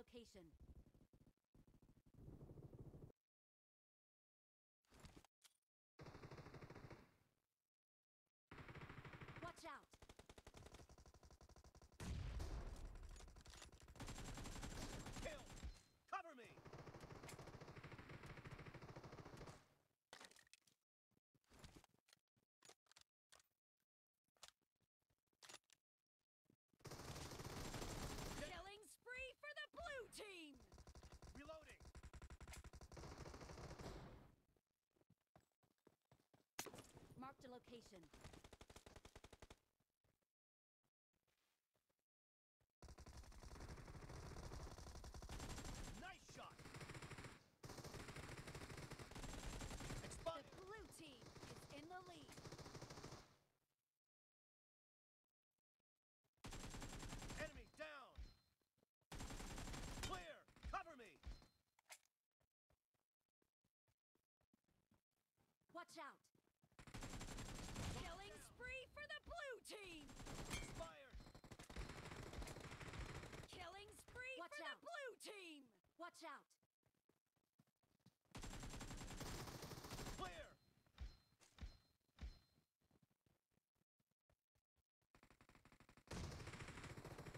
location. Location. Nice shot! The blue team is in the lead. Enemy down! Clear! Cover me! Watch out! Killing spree for the blue team! Expired! Killing spree Watch for out. the blue team! Watch out! Clear!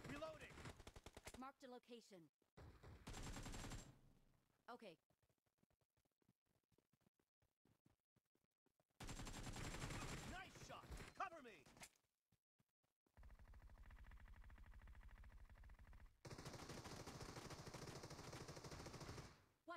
Reloading! Marked a location. Okay, Nice shot! Cover me!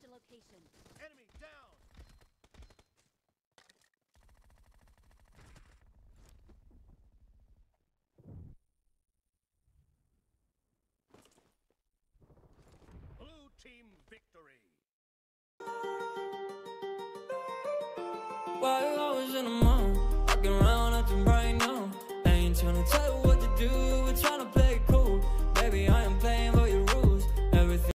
a location. Enemy down! Blue team victory! While I was in the mall, walking around